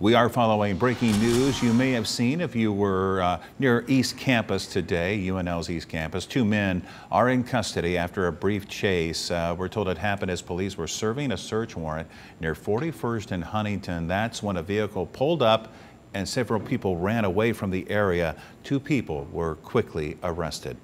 We are following breaking news you may have seen if you were uh, near East Campus today, UNL's East Campus. Two men are in custody after a brief chase. Uh, we're told it happened as police were serving a search warrant near 41st and Huntington. That's when a vehicle pulled up and several people ran away from the area. Two people were quickly arrested.